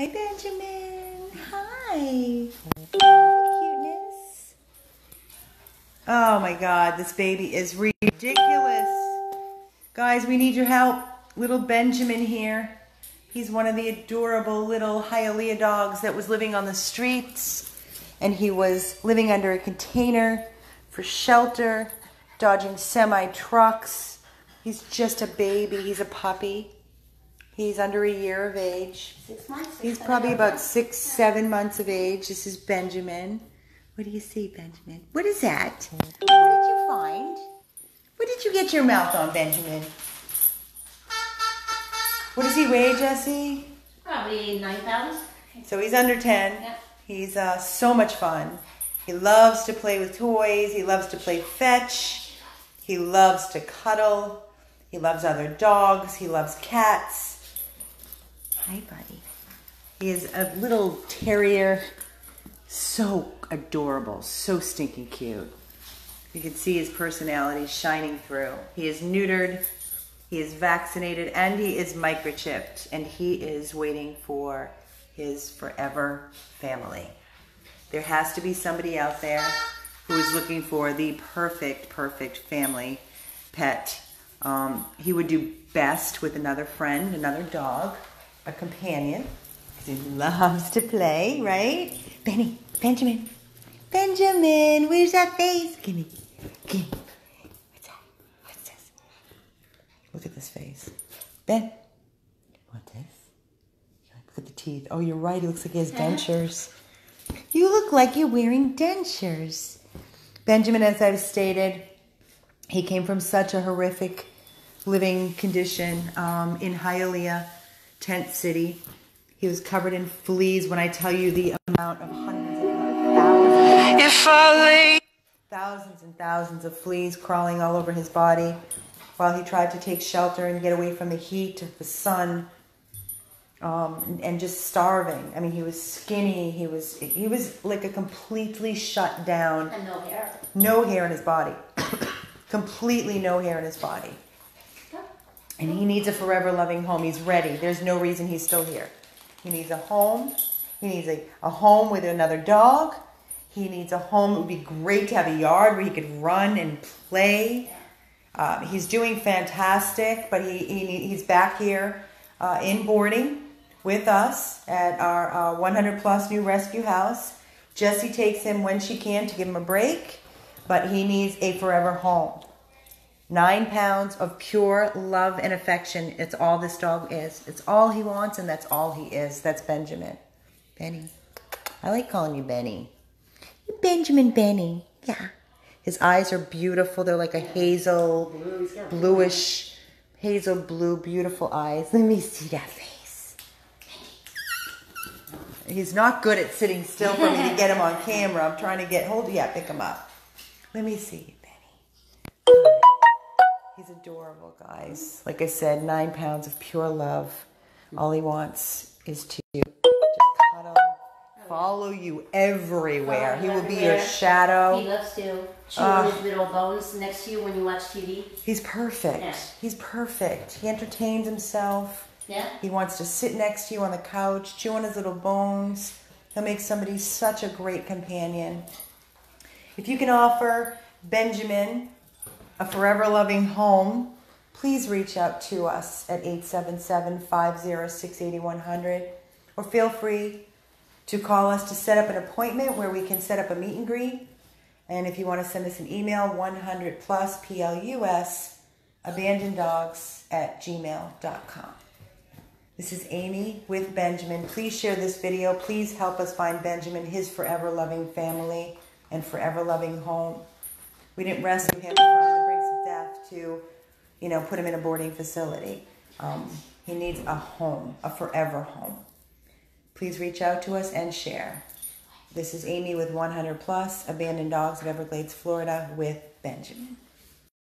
Hi, Benjamin. Hi. Cuteness. Oh my God, this baby is ridiculous. Guys, we need your help. Little Benjamin here. He's one of the adorable little Hialeah dogs that was living on the streets. And he was living under a container for shelter, dodging semi trucks. He's just a baby. He's a puppy. He's under a year of age. Six months? He's probably about six, seven months of age. This is Benjamin. What do you see, Benjamin? What is that? What did you find? What did you get your mouth on, Benjamin? What does he weigh, Jesse? Probably nine pounds. So he's under 10. Yeah. He's uh, so much fun. He loves to play with toys. He loves to play fetch. He loves to cuddle. He loves other dogs. He loves cats. Hi, buddy. He is a little terrier. So adorable. So stinking cute. You can see his personality shining through. He is neutered. He is vaccinated and he is microchipped and he is waiting for his forever family. There has to be somebody out there who is looking for the perfect, perfect family pet. Um, he would do best with another friend, another dog, a companion, because he loves to play, right? Benny, Benjamin, Benjamin, where's that face? Gimme, gimme. What's that? What's this? Look at this face. Ben, want this? Look at the teeth. Oh, you're right. He looks like he has dentures. You look like you're wearing dentures. Benjamin, as I've stated, he came from such a horrific living condition um, in Hialeah, tent city. He was covered in fleas. When I tell you the amount of hundreds of thousands, If I lay thousands and thousands of fleas crawling all over his body, while he tried to take shelter and get away from the heat of the sun, um, and, and just starving. I mean, he was skinny. He was he was like a completely shut down And no hair. no hair in his body. Completely no hair in his body. And he needs a forever loving home. He's ready. There's no reason he's still here. He needs a home. He needs a, a home with another dog. He needs a home. It would be great to have a yard where he could run and play. Uh, he's doing fantastic, but he, he he's back here uh, in boarding with us at our uh, 100 plus new rescue house. Jessie takes him when she can to give him a break, but he needs a forever home. Nine pounds of pure love and affection. It's all this dog is. It's all he wants, and that's all he is. That's Benjamin. Benny. I like calling you Benny. Benjamin Benny. Yeah. His eyes are beautiful. They're like a hazel, bluish, hazel blue, beautiful eyes. Let me see that face. He's not good at sitting still for me to get him on camera. I'm trying to get hold of yeah, pick him up. Let me see, Benny. He's adorable, guys. Like I said, nine pounds of pure love. All he wants is to just cuddle, oh, follow you everywhere. He will be your shadow. He loves to chew on his little bones next to you when you watch TV. He's perfect. Yeah. He's perfect. He entertains himself. Yeah? He wants to sit next to you on the couch, chew on his little bones. He'll make somebody such a great companion. If you can offer Benjamin a forever loving home, please reach out to us at 877 506 8100 or feel free to call us to set up an appointment where we can set up a meet and greet. And if you want to send us an email, 100 plus PLUS abandoned dogs at gmail.com. This is Amy with Benjamin. Please share this video. Please help us find Benjamin his forever loving family and forever loving home. We didn't rescue him from to, you know, put him in a boarding facility. Um, he needs a home, a forever home. Please reach out to us and share. This is Amy with 100 Plus Abandoned Dogs of Everglades, Florida with Benjamin.